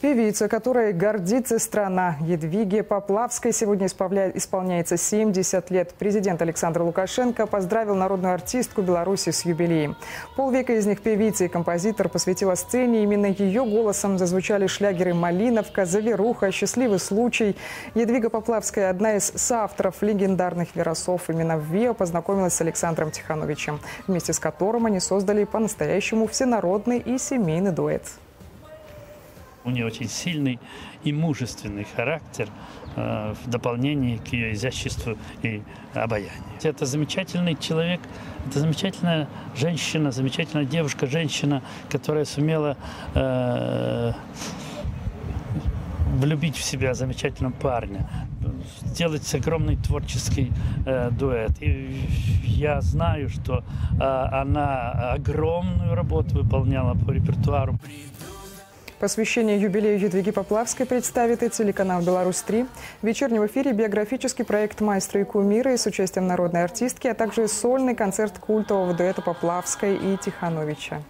Певица, которой гордится страна, Едвиге Поплавской, сегодня исполняется 70 лет. Президент Александр Лукашенко поздравил народную артистку Беларуси с юбилеем. Полвека из них певица и композитор посвятила сцене. Именно ее голосом зазвучали шлягеры «Малиновка», «Заверуха», «Счастливый случай». Едвига Поплавская – одна из соавторов легендарных «Веросов». Именно в ВИО познакомилась с Александром Тихановичем, вместе с которым они создали по-настоящему всенародный и семейный дуэт. У нее очень сильный и мужественный характер э, в дополнении к ее изяществу и обаянию. Это замечательный человек, это замечательная женщина, замечательная девушка, женщина, которая сумела э, влюбить в себя замечательного парня, сделать огромный творческий э, дуэт. И я знаю, что э, она огромную работу выполняла по репертуару. Посвящение юбилею Едвиги Поплавской представит и телеканал «Беларусь-3». В вечернем эфире биографический проект «Маэстро и кумиры» с участием народной артистки, а также сольный концерт культового дуэта Поплавской и Тихановича.